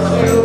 Senhor.